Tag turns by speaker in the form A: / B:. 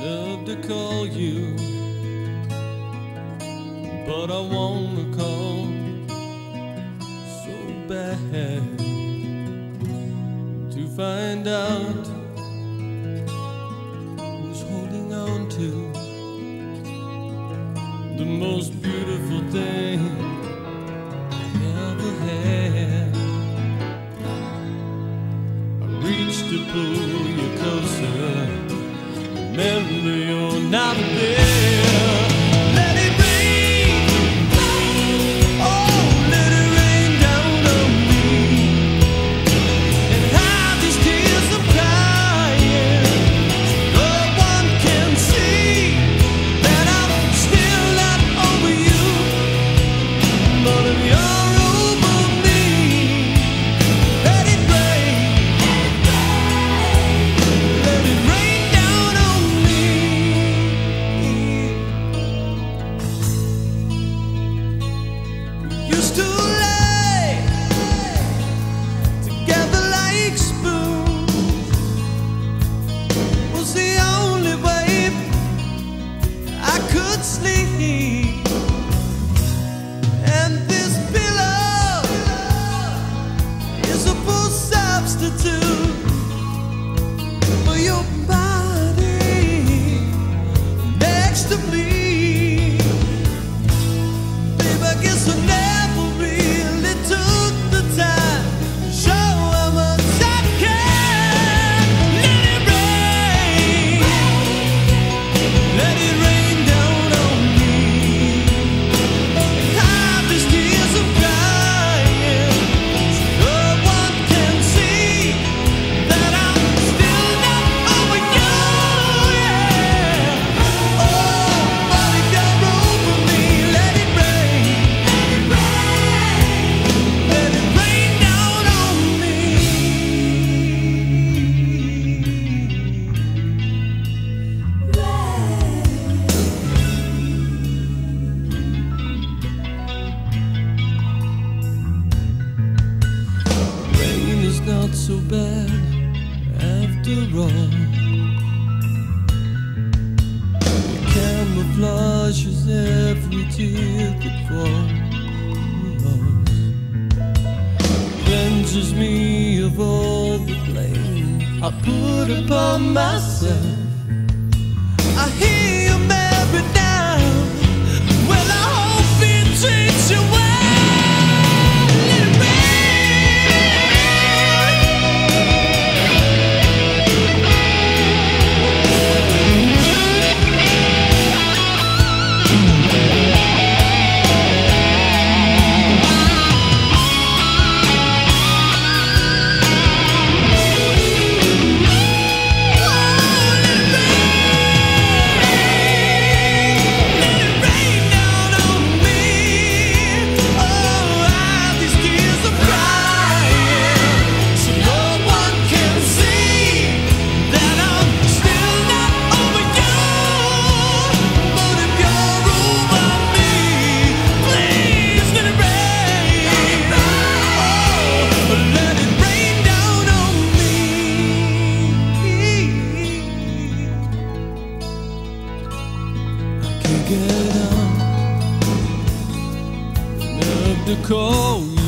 A: love to call you, but I wanna call so bad to find out who's holding on to the most beautiful thing I ever had. I reached to pull you closer remember you're not there. you by. so bad after all. It camouflages every tear that falls. Cleanses me of all the blame I put upon myself. get up. Enough to call